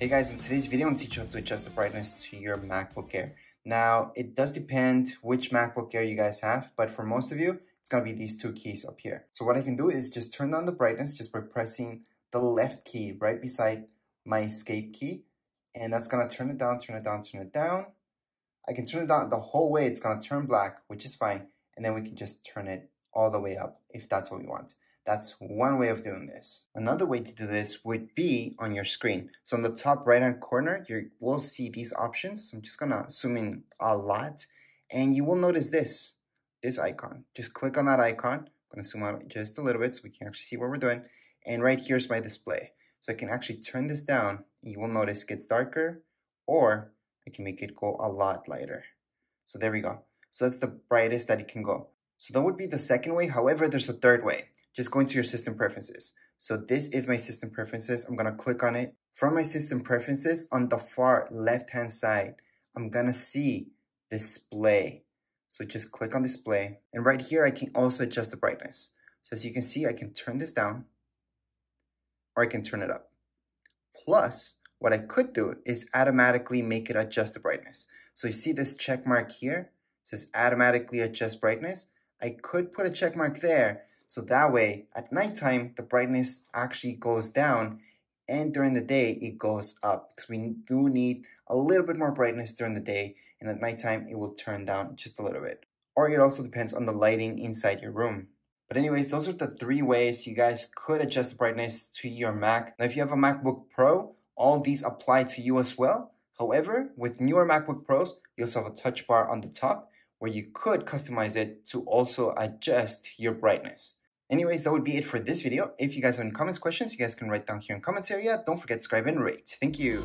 Hey guys, in today's video, I'm going to teach you how to adjust the brightness to your MacBook Air. Now, it does depend which MacBook Air you guys have, but for most of you, it's going to be these two keys up here. So what I can do is just turn down the brightness just by pressing the left key right beside my escape key. And that's going to turn it down, turn it down, turn it down. I can turn it down the whole way. It's going to turn black, which is fine. And then we can just turn it all the way up if that's what we want. That's one way of doing this. Another way to do this would be on your screen. So on the top right hand corner, you will see these options. I'm just gonna zoom in a lot and you will notice this, this icon. Just click on that icon. I'm gonna zoom out just a little bit so we can actually see what we're doing. And right here's my display. So I can actually turn this down and you will notice it gets darker or I can make it go a lot lighter. So there we go. So that's the brightest that it can go. So that would be the second way. However, there's a third way just go into your system preferences. So this is my system preferences. I'm going to click on it. From my system preferences on the far left hand side, I'm going to see display. So just click on display. And right here, I can also adjust the brightness. So as you can see, I can turn this down or I can turn it up. Plus, what I could do is automatically make it adjust the brightness. So you see this check mark here, it says automatically adjust brightness. I could put a check mark there so that way, at nighttime, the brightness actually goes down and during the day, it goes up because we do need a little bit more brightness during the day and at nighttime, it will turn down just a little bit. Or it also depends on the lighting inside your room. But anyways, those are the three ways you guys could adjust the brightness to your Mac. Now, if you have a MacBook Pro, all these apply to you as well. However, with newer MacBook Pros, you also have a touch bar on the top where you could customize it to also adjust your brightness. Anyways, that would be it for this video. If you guys have any comments, questions, you guys can write down here in comments area. Don't forget to subscribe and rate. Thank you.